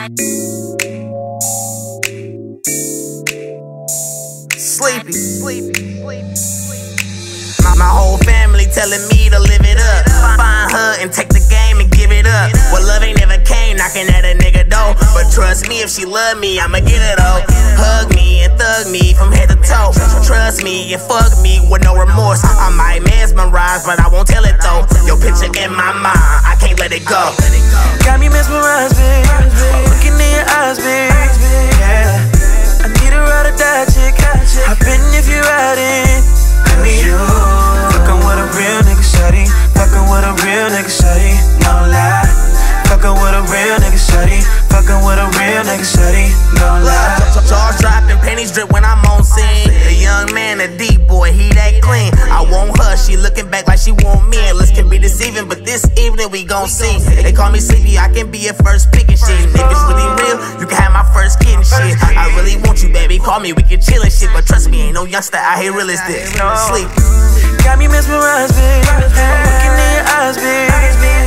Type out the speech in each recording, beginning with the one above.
Sleepy, sleepy, sleepy, sleepy. My, my whole family telling me to live it up. Find her and take the game and give it up. Well, love ain't never came knocking at a nigga door. But trust me, if she love me, I'ma get it though. Hug me and thug me from head to toe. Trust me and fuck me with no remorse. I might mesmerize, but I won't tell it though. Your picture in my mind, I can't let it go. Got me mesmerized, baby. Eyes, babe. Yeah. I need a ride or die chick. Hop in if you're riding. I need you. Fucking with a real nigga, shawty. Fucking with a real nigga, shawty. No lie. Fucking with a real nigga, shawty. Fucking with a real nigga, shawty. No lie. Jaws dropping, pennies drip when I'm on scene. A young man, a deep boy, he that clean. I want her, she looking back like she want me. And looks can be deceiving, but this evening we gon' see. They call me sleepy, I can be your first pick and shit. And if it's really real, you can have my first kid and shit. I really want you, baby. Call me, we can chill and shit. But trust me, ain't no youngster out here real as this. Sleep. Got me mesmerized, babe. Looking in your eyes, babe.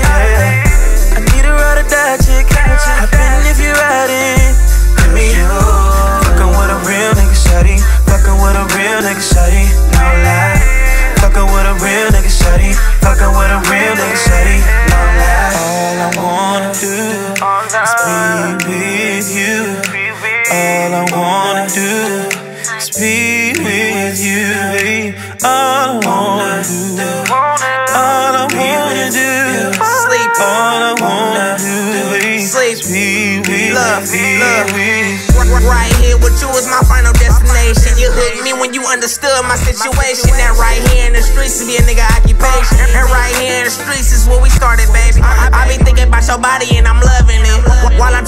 Right here with you is my final destination. You hooked me when you understood my situation. That right here in the streets is be a nigga occupation. And right here in the streets is where we started, baby. I, I be thinking about your body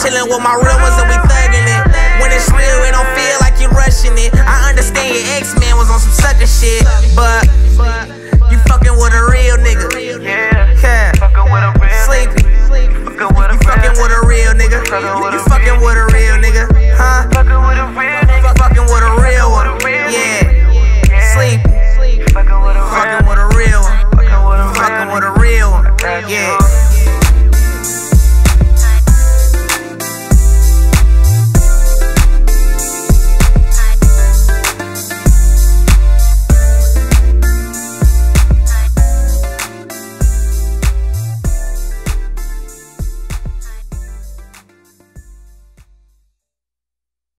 chillin' with my real ones and we thuggin' it. When it's real, it don't feel like you rushing it. I understand your X-Men was on some sucker shit, but you fucking with a real nigga. Yeah, yeah. Sleepy. You fucking with a real nigga. You fucking with a real nigga, huh? Fucking. Fucking with a real one. Yeah. Sleepy. Fucking with a real one. Fucking with a real one. Yeah.